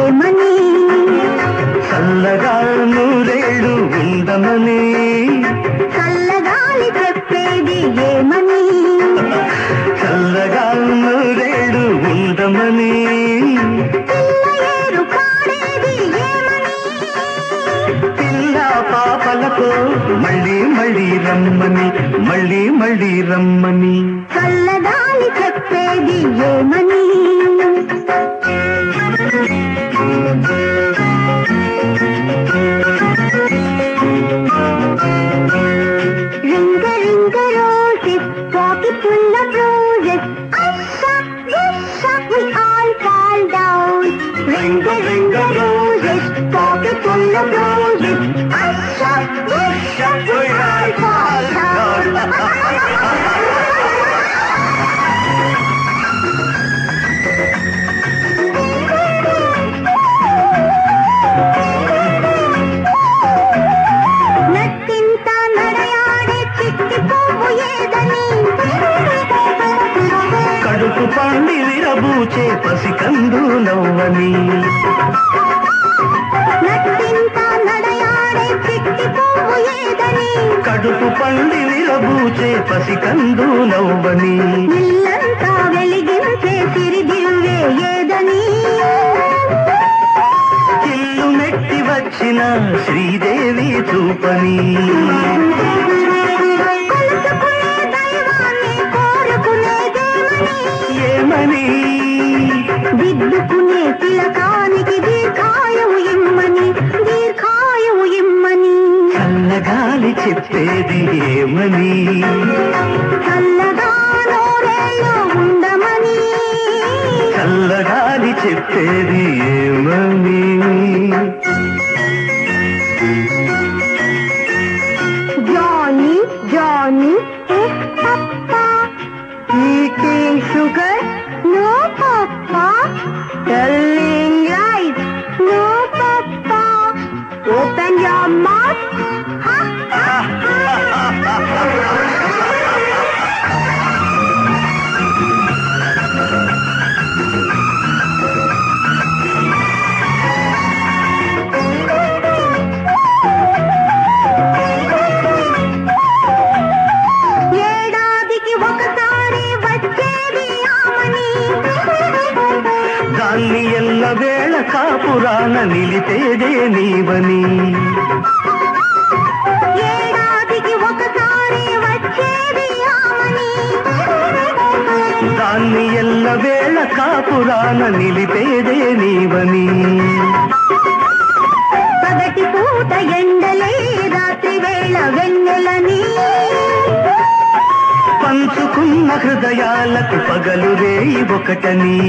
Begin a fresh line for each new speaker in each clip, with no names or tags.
ప్రేమని
చల్లగాలు నూరేళ్ళు ఉండమని
చల్లగాలి చెప్పేది ఏ చల్లగా
చల్లగాలు ఉండమని ఉందమని మళ్ళీ మళ్ళీ రమ్మని మళ్ళీ మళ్ళీ రమ్మని.
చల్లగాలి చెప్పేది ఏమని?
ringo, ringo. విరబూచే పసికందు నవ్వని కడుపు పండి విరబూచే పసికందు నవ్వని
ఇల్లంతా వెలిగించే సిరిదివ్వే ఏదని.
ఇల్లు మెట్టి వచ్చిన శ్రీదేవి చూపని. ఏమని? చెప్పేది ఏమని? చల్లగాలి చెప్పేది ఏమని? కాపురాన నిలిపేదే నీవని. దాన్ని ఎల్ల వేళ కాపురాన నిలిపేదే నీవని.
పగటి పూట ఎండలే రాత్రి వేళ వెన్నెలని.
పంచుకున్న హృదయాలకు పగలు రేయి ఒకటని.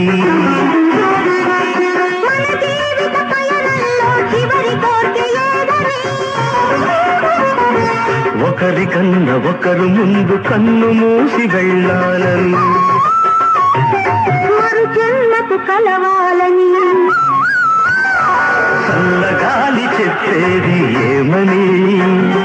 ఏదని
ఒకరికన్న ఒకరు ముందు కన్ను మూసి వెళ్ళాలని.
మరు జన్మకు కలవాలని.
చల్లగాలి చెప్పేది ఏమని?